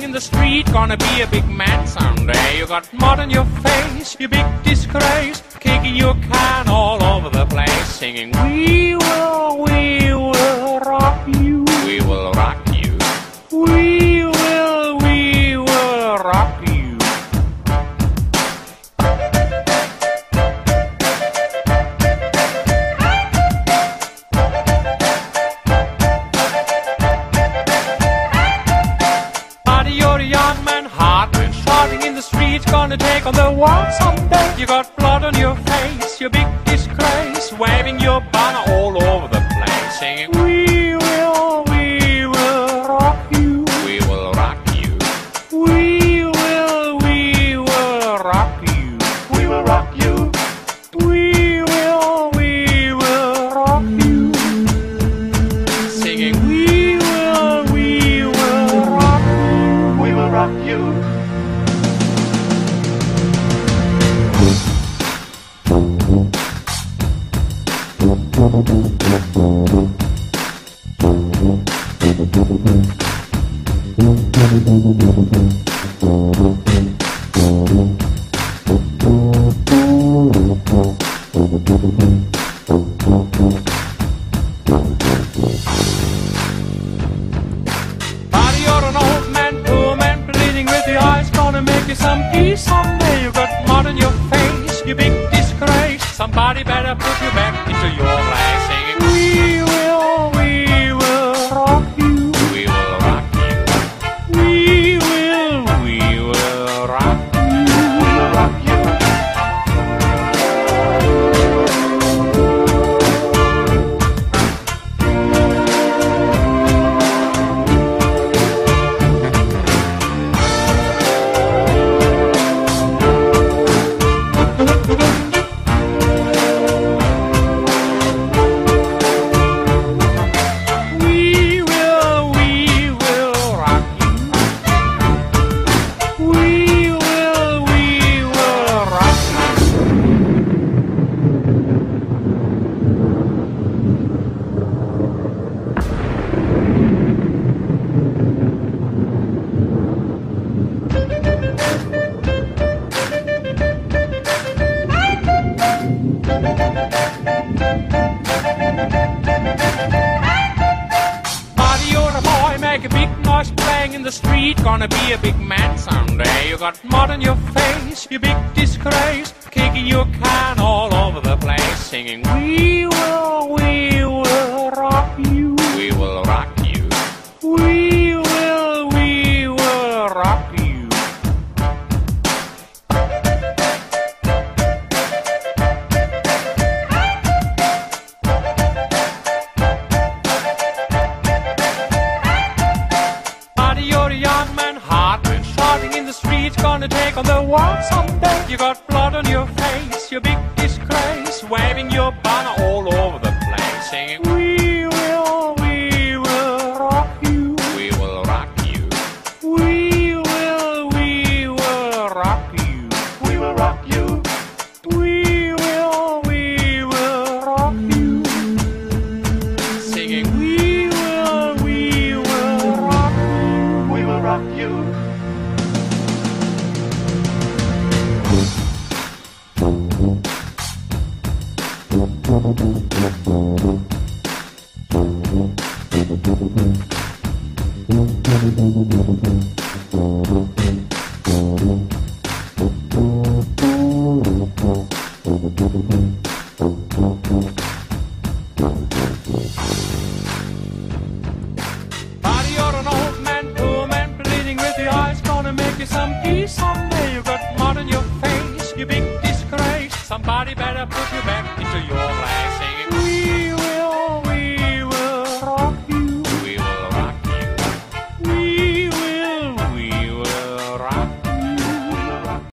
in the street, gonna be a big man someday. You got mud on your face, you big disgrace, kicking your can all over the place, singing, We will, gonna take on the world someday. You got blood on your face, your big disgrace, waving your banner all over the place, singing, We Buddy, you're an old man, poor man, bleeding with the eyes. Gonna make you some in the street. Gonna be a big man someday. You got mud on your face, you big disgrace. Kicking your can all over the place, singing, We will, we gonna take on the world someday. You got blood on your face, your big disgrace, waving your banner Somebody better put your